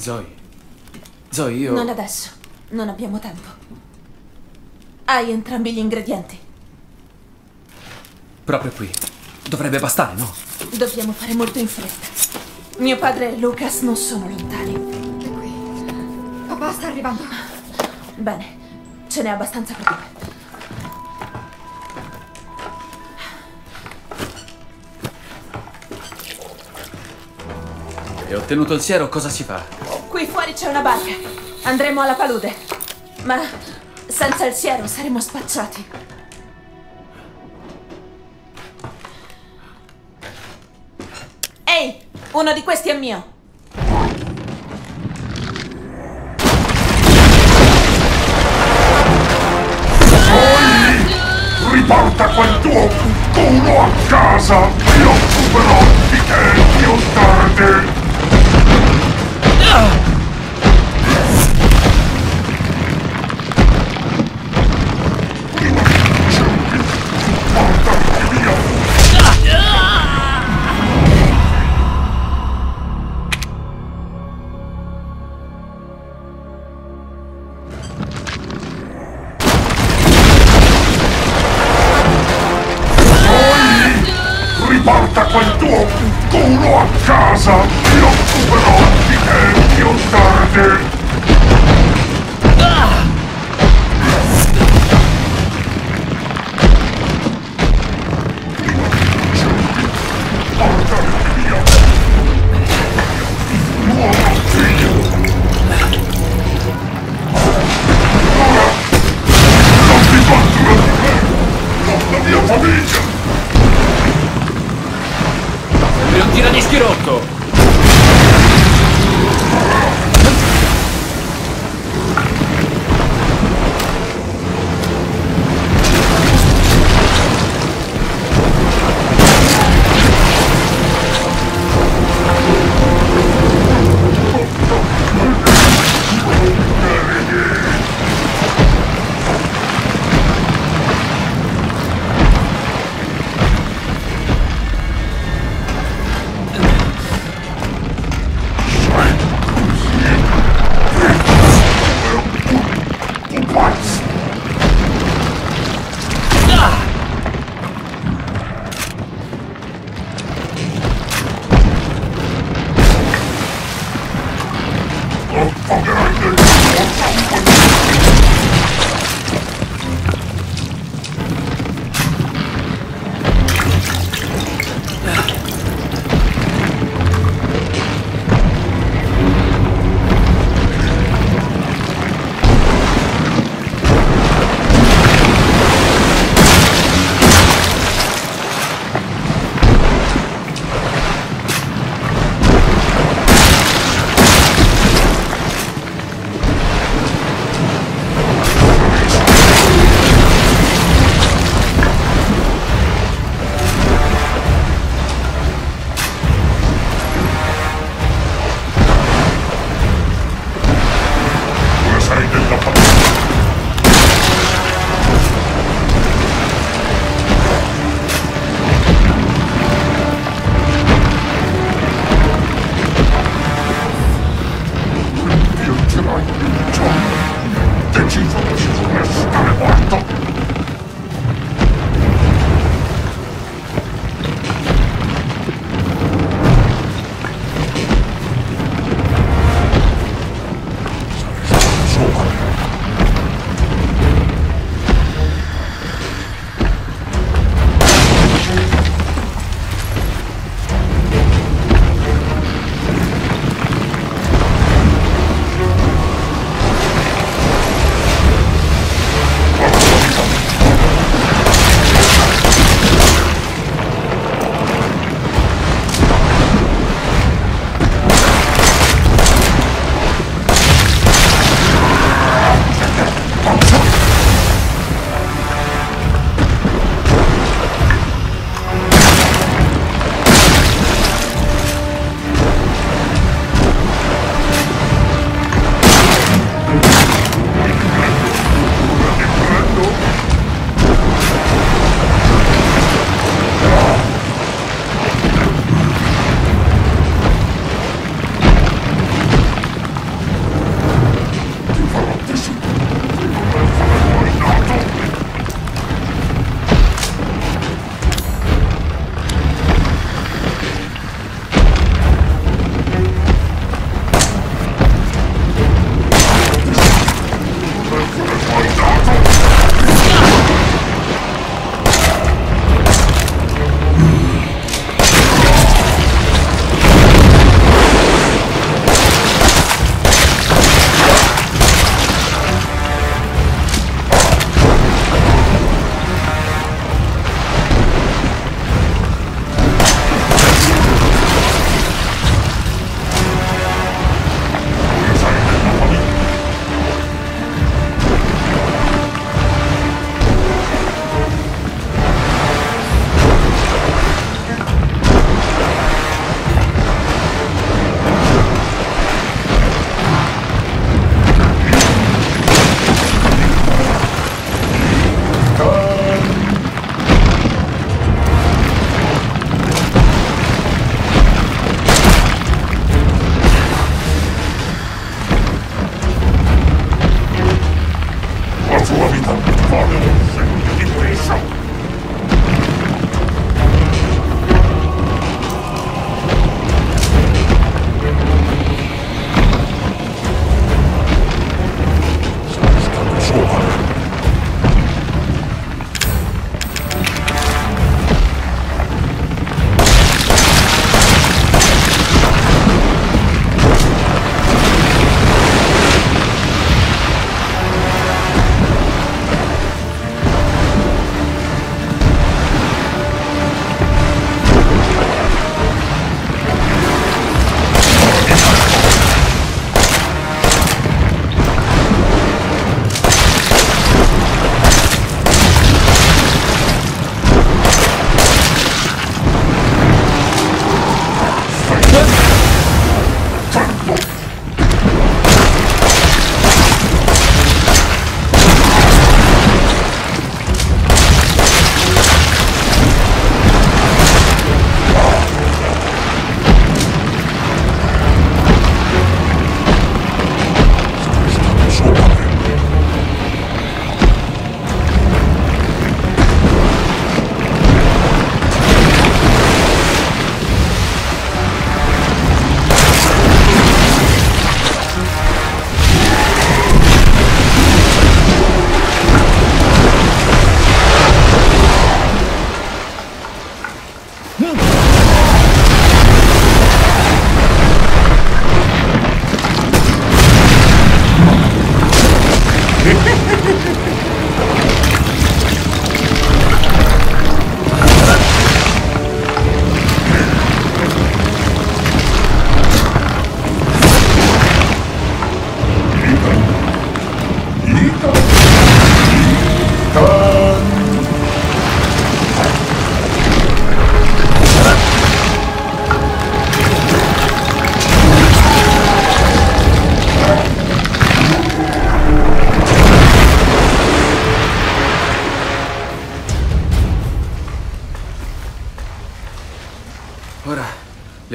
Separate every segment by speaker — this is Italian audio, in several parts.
Speaker 1: Zoe. Zoe, io...
Speaker 2: Non adesso. Non abbiamo tempo. Hai entrambi gli ingredienti.
Speaker 1: Proprio qui. Dovrebbe bastare, no?
Speaker 2: Dobbiamo fare molto in fretta. Mio padre e Lucas non sono lontani.
Speaker 3: È qui. Papà sta arrivando.
Speaker 2: Bene, ce n'è abbastanza per due.
Speaker 1: E ottenuto il siero, cosa si fa?
Speaker 2: Qui fuori c'è una barca. Andremo alla palude. Ma senza il siero saremo spacciati. Ehi, uno di questi è mio.
Speaker 4: Riporta quel tuo culo a casa! Io occuperò di te più tardi! Portati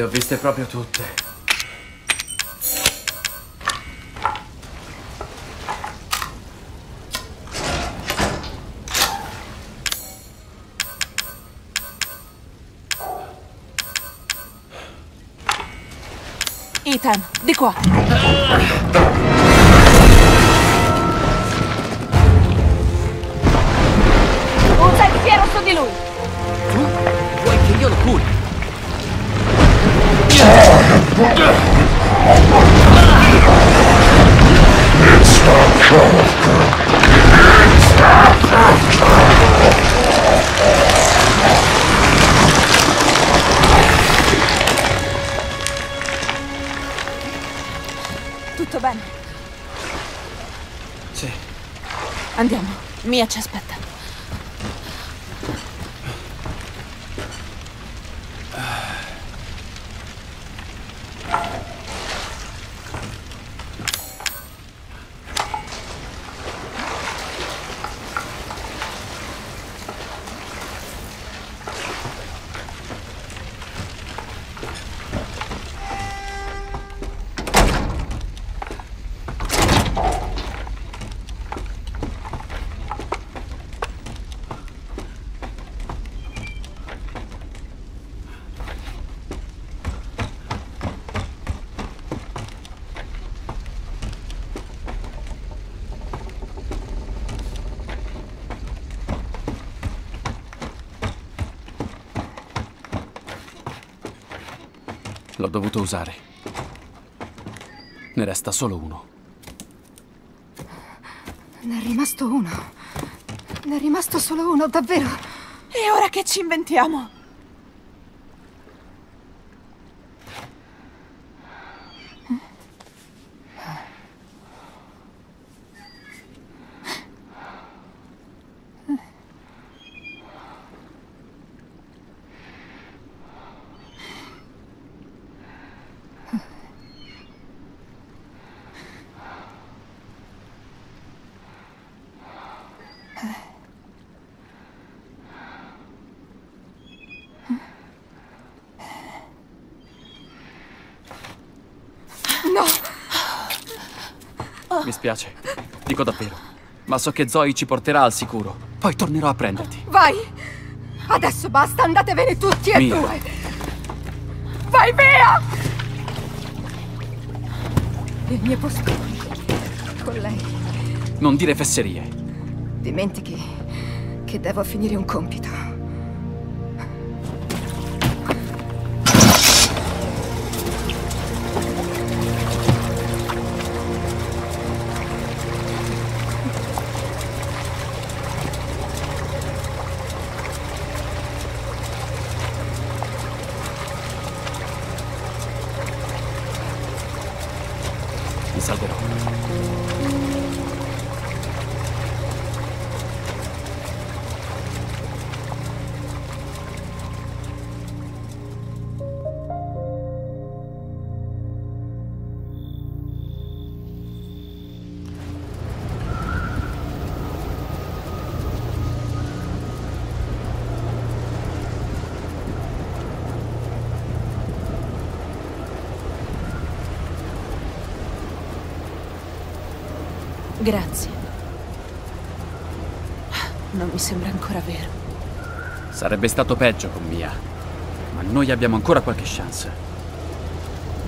Speaker 1: ho viste proprio tutte.
Speaker 2: Ethan, di qua. Usa Andiamo. Mia ci
Speaker 1: L'ho dovuto usare. Ne resta solo uno.
Speaker 3: Ne è rimasto uno. Ne è rimasto solo uno, davvero.
Speaker 2: E ora che ci inventiamo?
Speaker 3: No!
Speaker 1: Mi spiace. Dico davvero. Ma so che Zoe ci porterà al sicuro. Poi tornerò a prenderti.
Speaker 3: Vai! Adesso basta, andatevene tutti e
Speaker 1: Mia.
Speaker 3: due! Vai via! Il mio posto con lei.
Speaker 1: Non dire fesserie.
Speaker 3: Dimentichi che devo finire un compito.
Speaker 2: Grazie. Non mi sembra ancora vero.
Speaker 1: Sarebbe stato peggio con Mia. Ma noi abbiamo ancora qualche chance.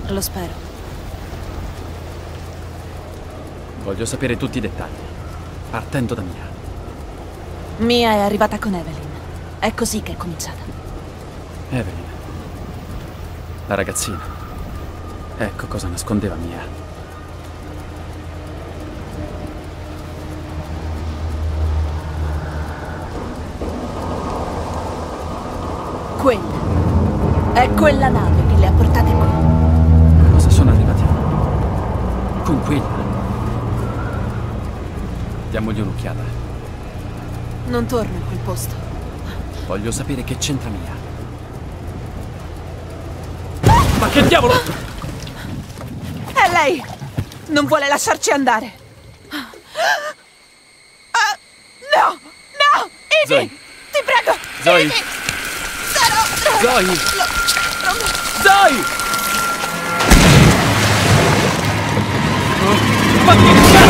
Speaker 2: Lo spero.
Speaker 1: Voglio sapere tutti i dettagli. Partendo da Mia.
Speaker 2: Mia è arrivata con Evelyn. È così che è cominciata.
Speaker 1: Evelyn. La ragazzina. Ecco cosa nascondeva Mia.
Speaker 2: Quella. Nave che le ha portate qui.
Speaker 1: Cosa sono arrivati? Con quella. Diamogli un'occhiata.
Speaker 2: Non torno in quel posto.
Speaker 1: Voglio sapere che c'entra Mia. Ma che diavolo!
Speaker 2: È lei! Non vuole lasciarci andare. Ah, no! No! Ivy! Ti prego!
Speaker 1: Zoe.
Speaker 2: Ivy! Sarò...
Speaker 1: Zoe!
Speaker 2: Lo- non
Speaker 1: Zoe! Ma che cazzo